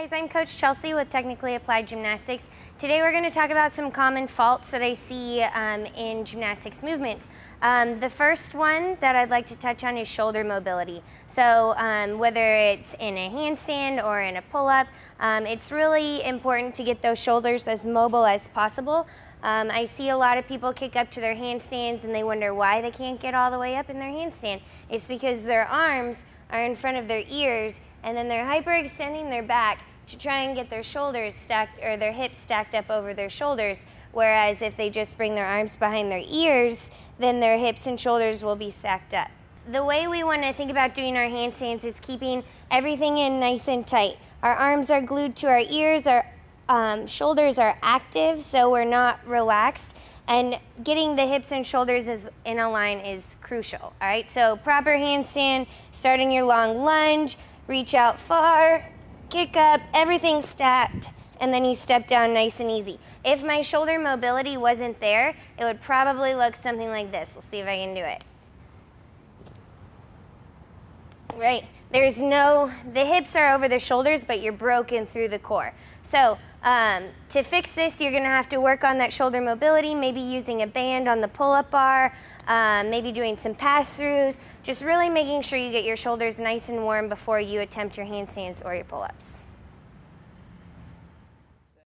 guys, I'm Coach Chelsea with Technically Applied Gymnastics. Today we're going to talk about some common faults that I see um, in gymnastics movements. Um, the first one that I'd like to touch on is shoulder mobility. So um, whether it's in a handstand or in a pull-up, um, it's really important to get those shoulders as mobile as possible. Um, I see a lot of people kick up to their handstands and they wonder why they can't get all the way up in their handstand. It's because their arms are in front of their ears and then they're hyperextending their back to try and get their shoulders stacked or their hips stacked up over their shoulders. Whereas if they just bring their arms behind their ears, then their hips and shoulders will be stacked up. The way we want to think about doing our handstands is keeping everything in nice and tight. Our arms are glued to our ears, our um, shoulders are active, so we're not relaxed. And getting the hips and shoulders is in a line is crucial, all right? So proper handstand, starting your long lunge, reach out far, kick up, everything stacked, and then you step down nice and easy. If my shoulder mobility wasn't there, it would probably look something like this. We'll see if I can do it. Right, there's no, the hips are over the shoulders, but you're broken through the core. So um, to fix this, you're gonna have to work on that shoulder mobility, maybe using a band on the pull-up bar, um, maybe doing some pass-throughs, just really making sure you get your shoulders nice and warm before you attempt your handstands or your pull-ups.